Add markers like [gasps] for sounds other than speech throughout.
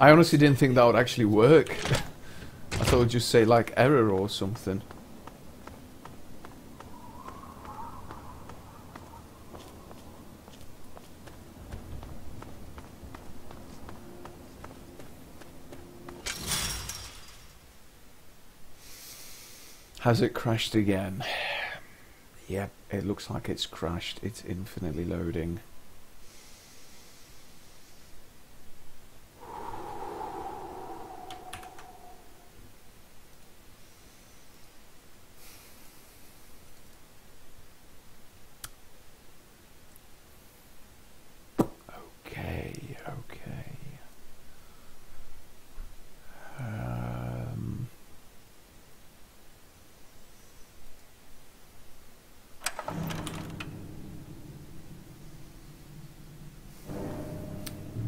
I honestly didn't think that would actually work. [laughs] I thought it would just say like error or something. Has it crashed again? [sighs] Yep, it looks like it's crashed. It's infinitely loading. Okay, okay. Um,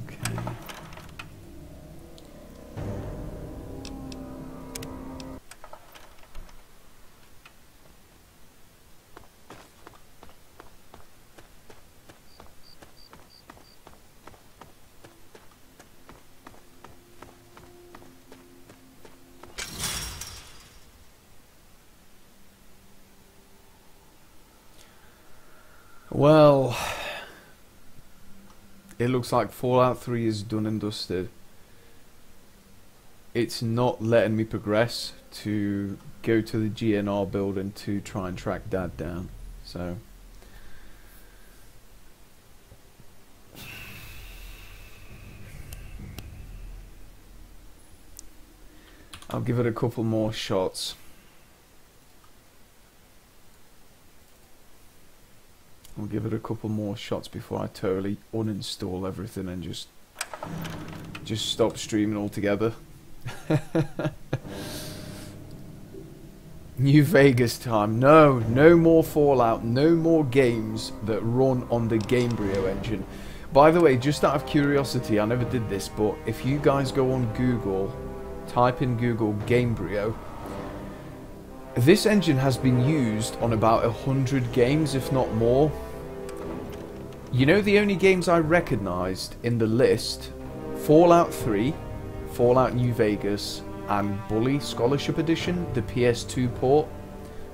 okay. Well, it looks like Fallout 3 is done and dusted. It's not letting me progress to go to the GNR building to try and track Dad down. So. I'll give it a couple more shots. I'll give it a couple more shots before I totally uninstall everything and just just stop streaming altogether. [laughs] New Vegas time. No, no more Fallout. No more games that run on the Gamebryo engine. By the way, just out of curiosity, I never did this, but if you guys go on Google, type in Google Gamebryo, this engine has been used on about a hundred games, if not more. You know the only games I recognised in the list? Fallout 3, Fallout New Vegas, and Bully Scholarship Edition, the PS2 port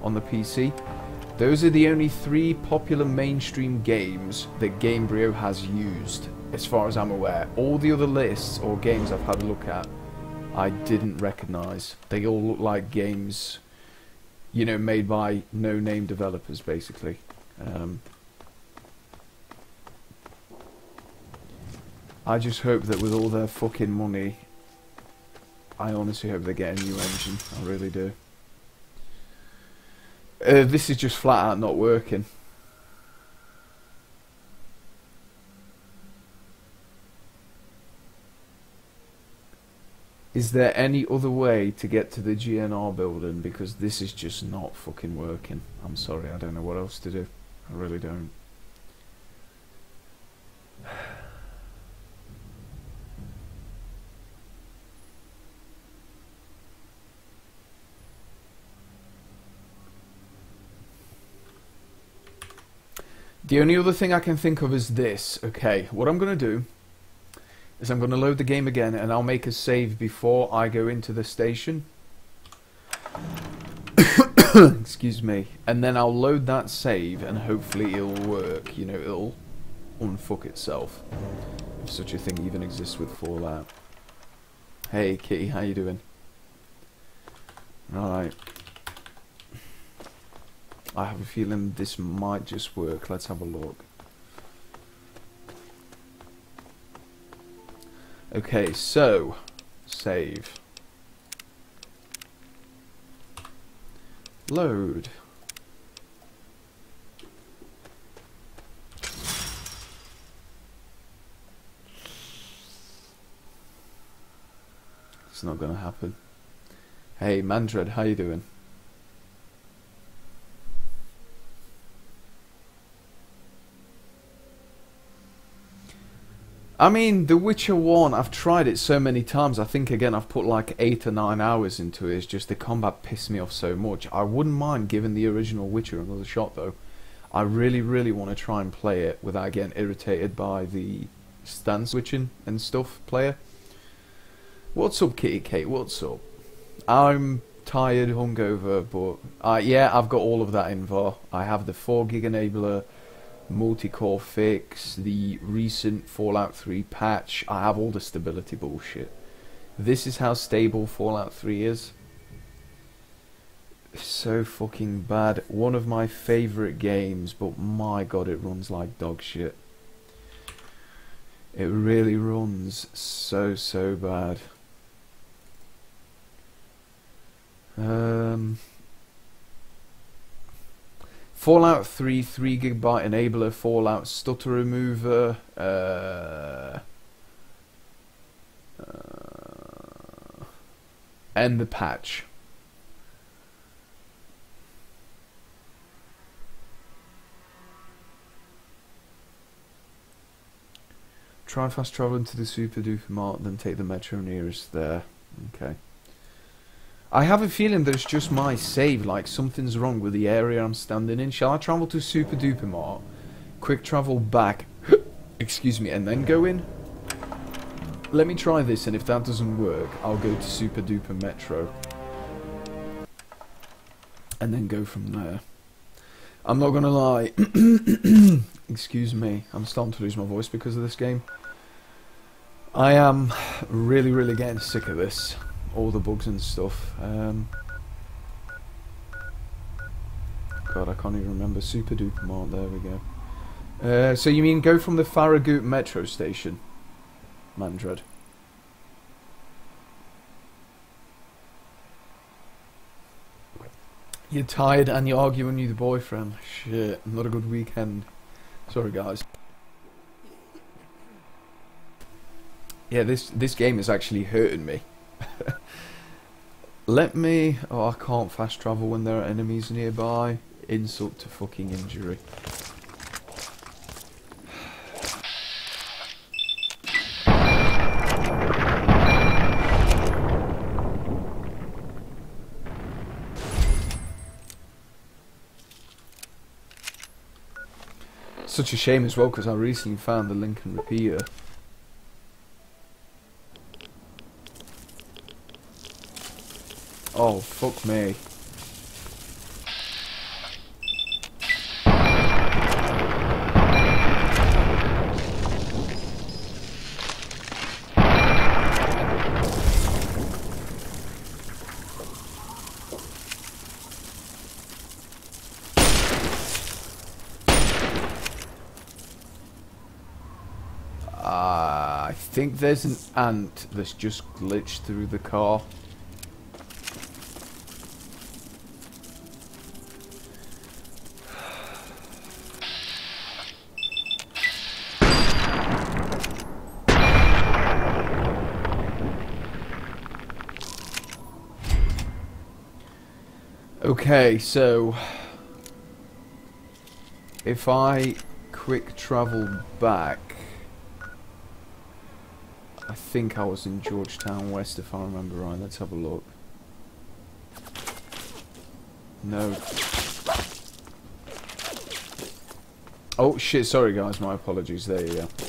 on the PC. Those are the only three popular mainstream games that Gamebryo has used, as far as I'm aware. All the other lists or games I've had a look at, I didn't recognise. They all look like games, you know, made by no-name developers, basically. Um, I just hope that with all their fucking money, I honestly hope they get a new engine. I really do. Uh, this is just flat out not working. Is there any other way to get to the GNR building? Because this is just not fucking working. I'm sorry, I don't know what else to do. I really don't. The only other thing I can think of is this. Okay, what I'm going to do is I'm going to load the game again and I'll make a save before I go into the station. [coughs] Excuse me. And then I'll load that save and hopefully it'll work. You know, it'll unfuck itself. If such a thing even exists with Fallout. Hey Kitty, how you doing? Right. I have a feeling this might just work. Let's have a look. Okay, so save. Load. It's not gonna happen. Hey, Mandred, how you doing? I mean, The Witcher 1, I've tried it so many times. I think, again, I've put like 8 or 9 hours into it. It's just the combat pissed me off so much. I wouldn't mind giving the original Witcher another shot, though. I really, really want to try and play it without getting irritated by the stance switching and stuff player. What's up, Kitty Kate? What's up? I'm tired, hungover, but uh, yeah, I've got all of that in VAR. I have the 4 gig enabler, multi-core fix, the recent Fallout 3 patch. I have all the stability bullshit. This is how stable Fallout 3 is. So fucking bad. One of my favourite games, but my god, it runs like dog shit. It really runs so, so bad. Um, Fallout 3 3 gigabyte enabler, Fallout stutter remover, uh, uh, and the patch. Try fast travel into the super duper mart, then take the metro nearest there. Okay. I have a feeling that it's just my save, like something's wrong with the area I'm standing in. Shall I travel to Super Duper Mart, quick travel back, [gasps] excuse me, and then go in? Let me try this, and if that doesn't work, I'll go to Super Duper Metro. And then go from there. I'm not gonna lie. [coughs] excuse me, I'm starting to lose my voice because of this game. I am really, really getting sick of this all the bugs and stuff. Um, God, I can't even remember. Super Duper Mart, there we go. Uh, so you mean go from the Farragut metro station, Mandred? You're tired and you're arguing with your boyfriend. Shit, not a good weekend. Sorry, guys. Yeah, this this game is actually hurting me. [laughs] Let me... Oh, I can't fast travel when there are enemies nearby. Insult to fucking injury. Such a shame as well because I recently found the Lincoln repeater. Oh, fuck me. Uh, I think there's an ant that's just glitched through the car. Okay, so if I quick travel back, I think I was in Georgetown West if I remember right. Let's have a look. No. Oh shit, sorry guys, my apologies. There you go.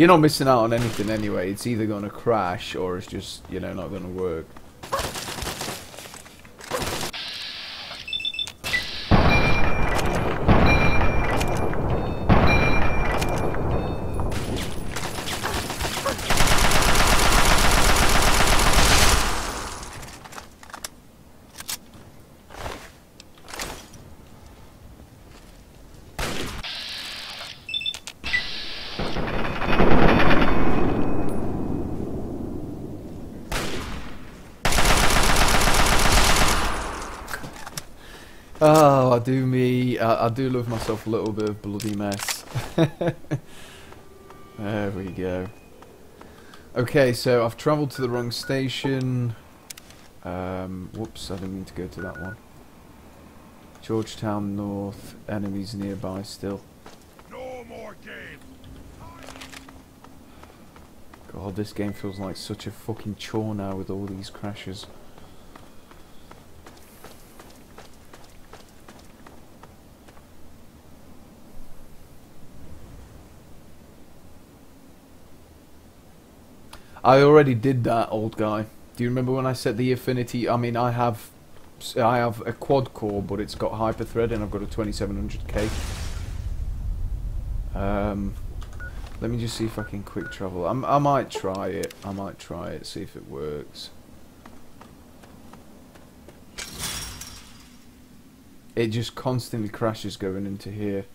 You're not missing out on anything anyway. It's either going to crash or it's just, you know, not going to work. Oh, I do me. I, I, do love myself a little bit of bloody mess. [laughs] there we go. Okay, so I've travelled to the wrong station. Um, whoops, I didn't mean to go to that one. Georgetown North, enemies nearby still. No more game. God, this game feels like such a fucking chore now with all these crashes. I already did that, old guy. Do you remember when I set the affinity? I mean, I have, I have a quad core, but it's got hyper thread, and I've got a 2700K. Um, let me just see if I can quick travel. I'm, I might try it. I might try it, see if it works. It just constantly crashes going into here.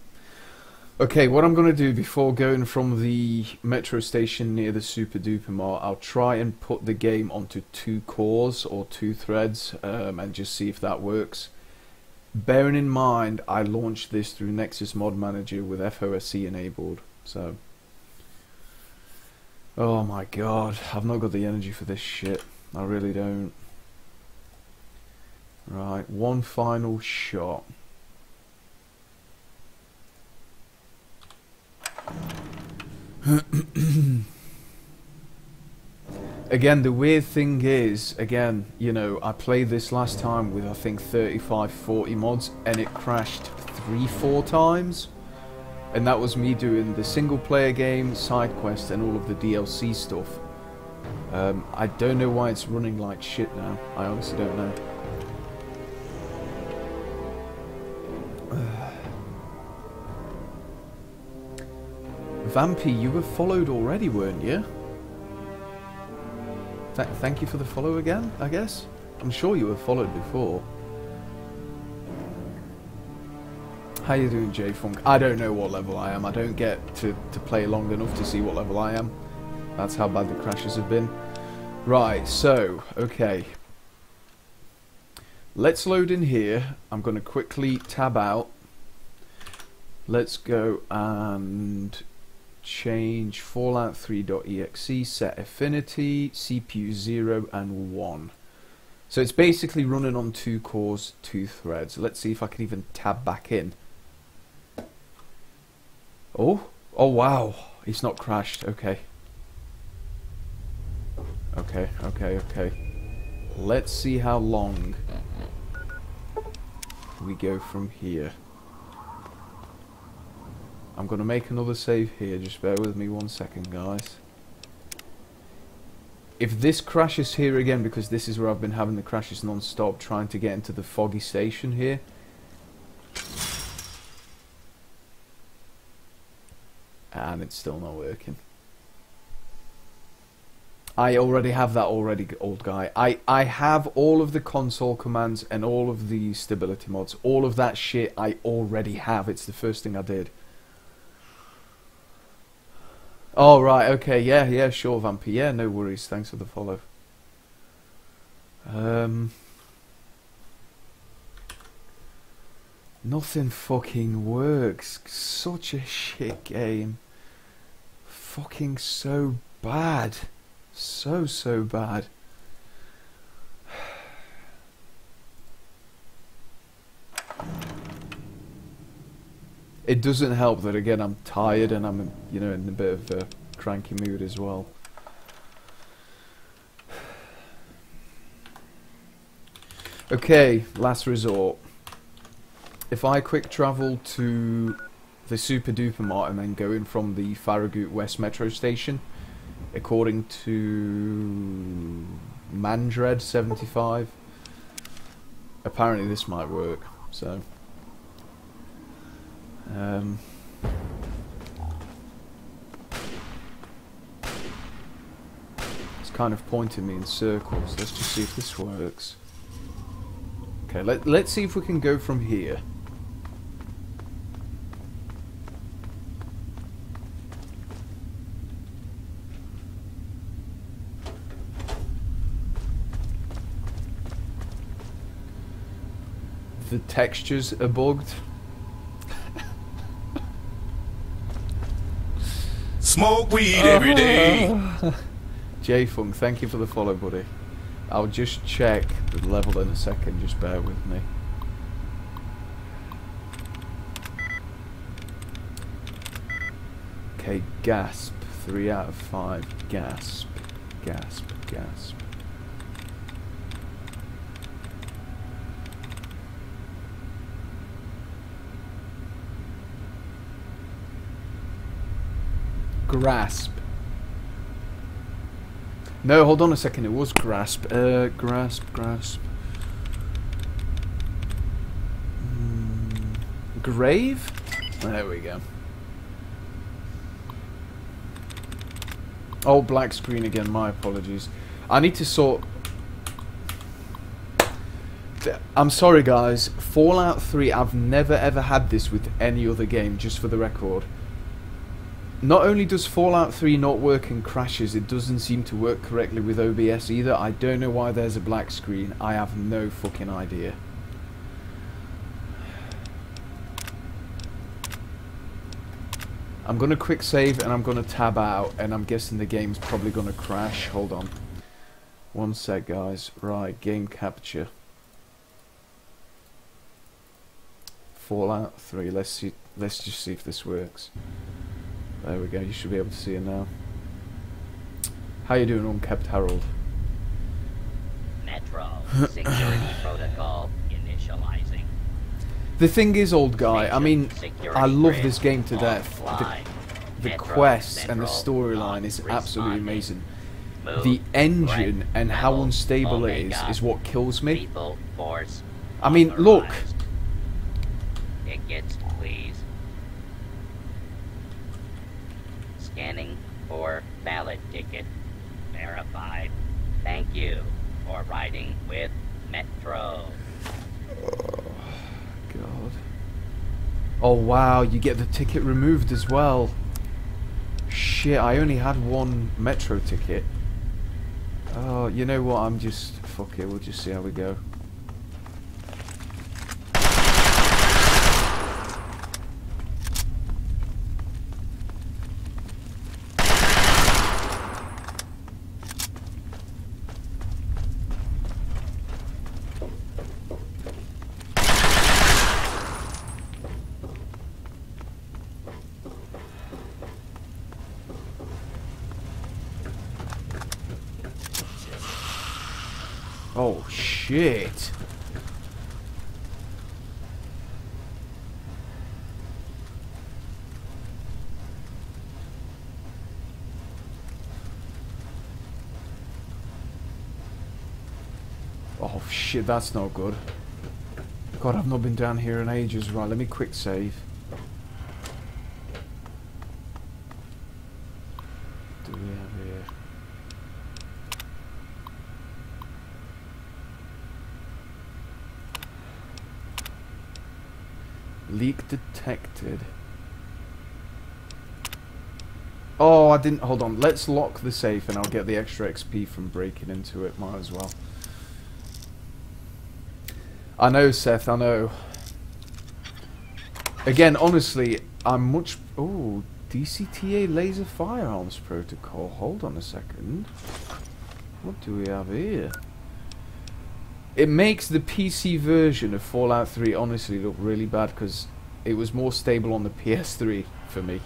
Okay, what I'm going to do before going from the metro station near the Super Duper Mart, I'll try and put the game onto two cores or two threads um, and just see if that works. Bearing in mind, I launched this through Nexus Mod Manager with FOSE enabled, so... Oh my god, I've not got the energy for this shit. I really don't. Right, one final shot. [clears throat] again, the weird thing is, again, you know, I played this last time with I think 35, 40 mods, and it crashed three, four times. And that was me doing the single player game, side quest, and all of the DLC stuff. Um, I don't know why it's running like shit now. I honestly don't know. Vampy, you were followed already, weren't you? Th thank you for the follow again, I guess? I'm sure you were followed before. How you doing, J-Funk? I don't know what level I am. I don't get to, to play long enough to see what level I am. That's how bad the crashes have been. Right, so, okay. Let's load in here. I'm going to quickly tab out. Let's go and change Fallout 3.exe, set affinity, CPU 0 and 1. So it's basically running on two cores, two threads. Let's see if I can even tab back in. Oh, oh wow, it's not crashed, okay. Okay, okay, okay. Let's see how long we go from here. I'm going to make another save here, just bear with me one second guys. If this crashes here again, because this is where I've been having the crashes non-stop, trying to get into the foggy station here. And it's still not working. I already have that already, old guy. I, I have all of the console commands and all of the stability mods. All of that shit I already have. It's the first thing I did. Oh, right, okay, yeah, yeah, sure, Vampy. Yeah, no worries. Thanks for the follow. Um, nothing fucking works. Such a shit game. Fucking so bad. So, so bad. It doesn't help that again I'm tired and I'm you know in a bit of a cranky mood as well. Okay, last resort. If I quick travel to the Super Duper Mart and then go in from the Farragut West Metro Station, according to Mandred 75, apparently this might work, so... Um, it's kind of pointing me in circles. Let's just see if this works. Okay, let, let's see if we can go from here. The textures are bugged. Smoke weed every day. [laughs] J Funk, thank you for the follow, buddy. I'll just check the level in a second, just bear with me. Okay, gasp. Three out of five. Gasp. Gasp. Gasp. Grasp. No, hold on a second. It was grasp. Uh, grasp, grasp. Mm, grave. There we go. Oh, black screen again. My apologies. I need to sort. I'm sorry, guys. Fallout 3. I've never ever had this with any other game. Just for the record. Not only does Fallout 3 not work and crashes, it doesn't seem to work correctly with OBS either. I don't know why there's a black screen. I have no fucking idea. I'm going to quick save and I'm going to tab out and I'm guessing the game's probably going to crash. Hold on. One sec guys. Right, game capture. Fallout 3. Let's see let's just see if this works. There we go, you should be able to see it now. How you doing, Unkept Harold? Metro security [coughs] protocol initializing. The thing is, old guy, I mean, I love this game to death. The, the quests and the storyline is absolutely amazing. The engine and how unstable it is is what kills me. I mean, look. authorized. Tickets, valid ticket. Verified. Thank you for riding with Metro. God. Oh wow, you get the ticket removed as well. Shit, I only had one metro ticket. Oh, you know what? I'm just fuck it. We'll just see how we go. Oh shit. Oh shit, that's not good. God, I've not been down here in ages. Right, let me quick save. Do we have here? Leak detected. Oh, I didn't. Hold on. Let's lock the safe and I'll get the extra XP from breaking into it. Might as well. I know, Seth. I know. Again, honestly, I'm much. Oh, DCTA laser firearms protocol. Hold on a second. What do we have here? It makes the PC version of Fallout 3 honestly look really bad because it was more stable on the PS3 for me.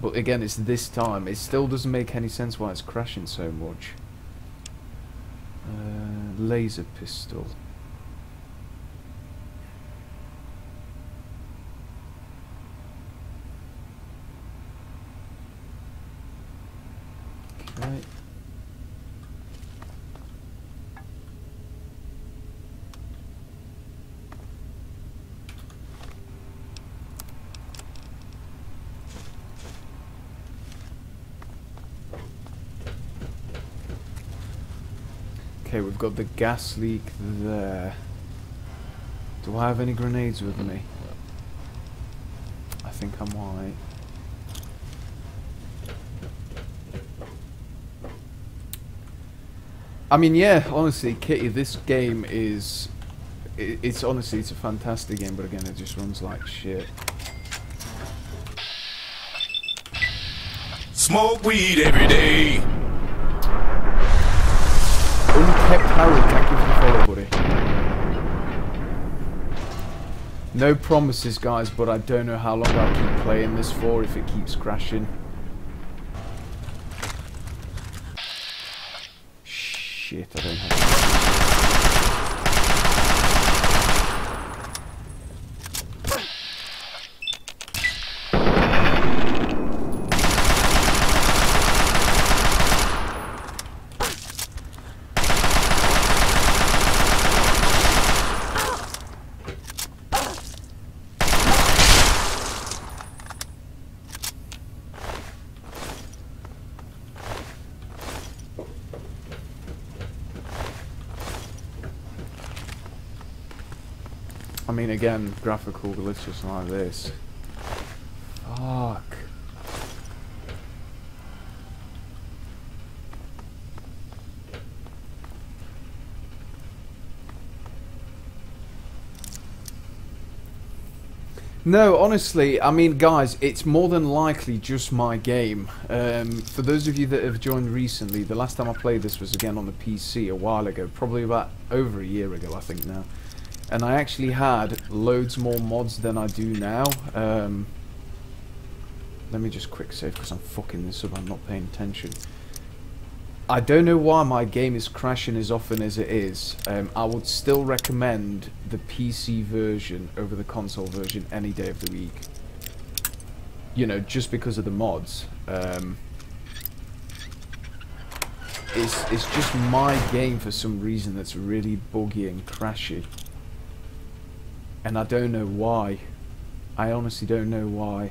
But again, it's this time. It still doesn't make any sense why it's crashing so much. Uh, laser pistol. Okay. Okay, we've got the gas leak there. Do I have any grenades with me? I think I'm might. I mean, yeah, honestly, Kitty, this game is... i it's honestly, it's a fantastic game, but again, it just runs like shit. Smoke weed every day. Unkept Harold, thank you for the follow, buddy. No promises, guys, but I don't know how long I'll keep playing this for if it keeps crashing. Shit, I don't have... mean, again, graphical glitches like this. Fuck. No, honestly, I mean, guys, it's more than likely just my game. Um, for those of you that have joined recently, the last time I played this was again on the PC a while ago, probably about over a year ago, I think now. And I actually had loads more mods than I do now. Um, let me just quick save because I'm fucking this up, I'm not paying attention. I don't know why my game is crashing as often as it is. Um, I would still recommend the PC version over the console version any day of the week. You know, just because of the mods. Um, it's, it's just my game for some reason that's really buggy and crashy. And I don't know why. I honestly don't know why.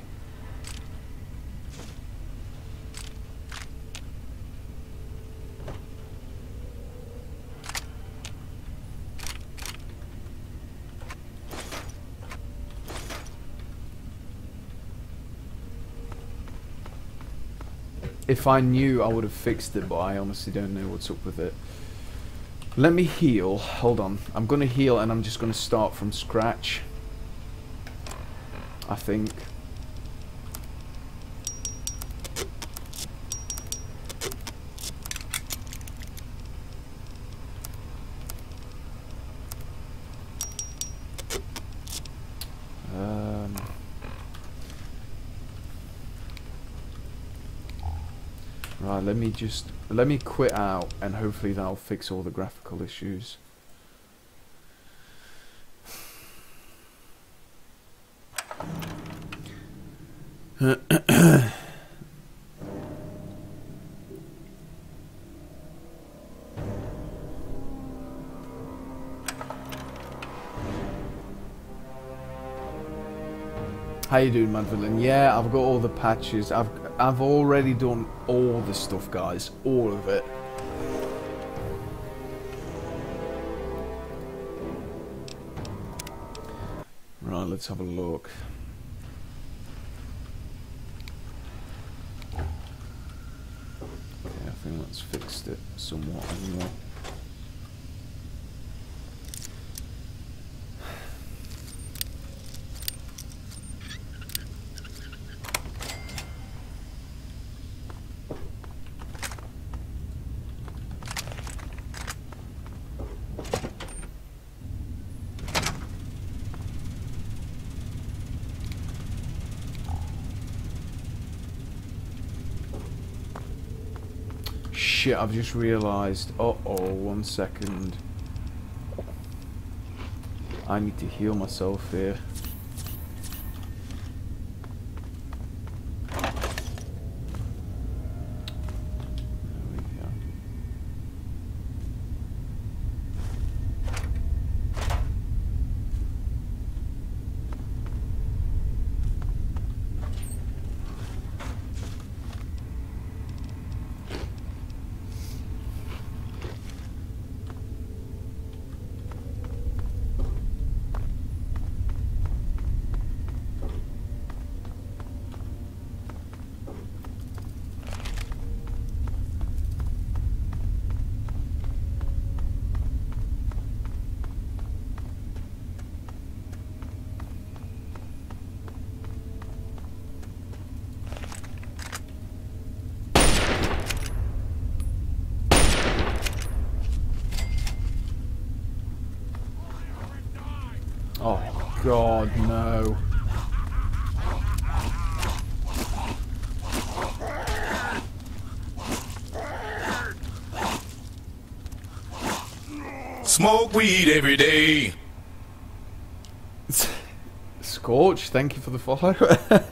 If I knew, I would have fixed it, but I honestly don't know what's up with it. Let me heal. Hold on. I'm going to heal and I'm just going to start from scratch. I think. Right, let me just let me quit out and hopefully that'll fix all the graphical issues. [coughs] How you doing, Madvillain? Yeah, I've got all the patches. I've I've already done all the stuff, guys. All of it. Right, let's have a look. Okay, I think that's fixed it somewhat anyway. Shit, I've just realised. Uh oh, one second. I need to heal myself here. There we go. Oh god, no. Smoke weed every day. Scorch, thank you for the follow. [laughs]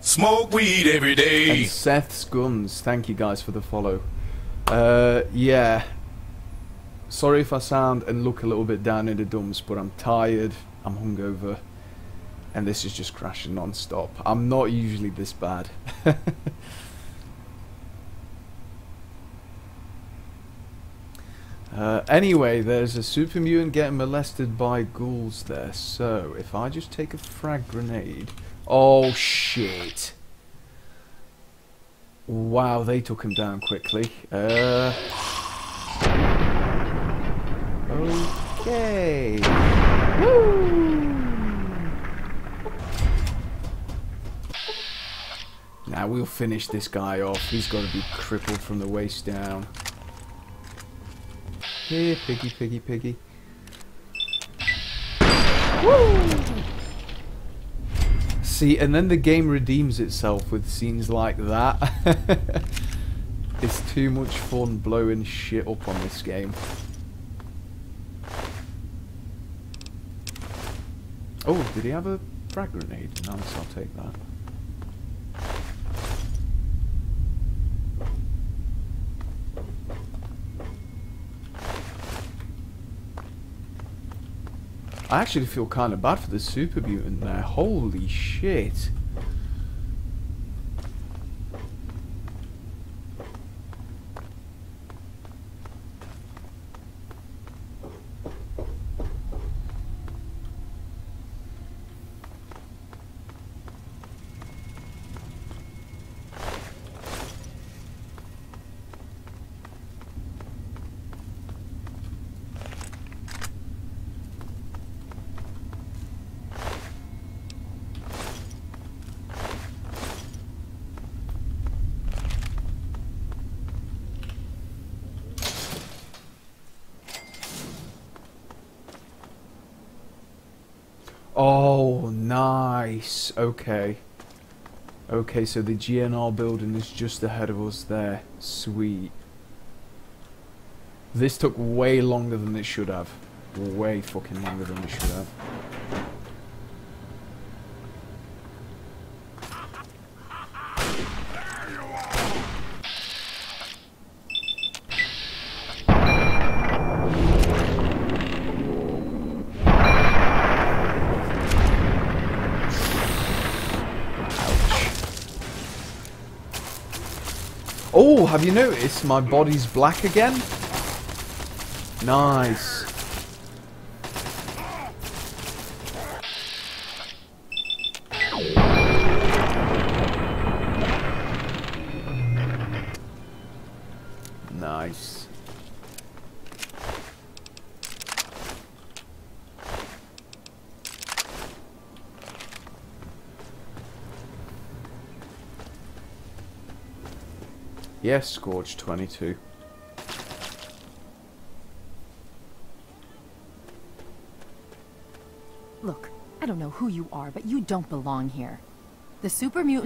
Smoke weed every day. and Seth's Guns, thank you guys for the follow. Uh, yeah. Sorry if I sound and look a little bit down in the dumps, but I'm tired, I'm hungover, and this is just crashing non-stop. I'm not usually this bad. [laughs] Uh, anyway, there's a super mutant getting molested by ghouls there. So, if I just take a frag grenade... Oh, shit. Wow, they took him down quickly. Uh... Okay. Now we'll finish this guy off. He's got to be crippled from the waist down. Here, piggy, piggy, piggy. Woo! See, and then the game redeems itself with scenes like that. [laughs] it's too much fun blowing shit up on this game. Oh, did he have a frag grenade? Nice, I'll take that. I actually feel kind of bad for the super mutant there. Holy shit. Oh, nice. Okay. Okay, so the GNR building is just ahead of us there. Sweet. This took way longer than it should have. Way fucking longer than it should have. Oh, have you noticed my body's black again? Nice. Yes, Scourge 22. Look, I don't know who you are, but you don't belong here. The super mutant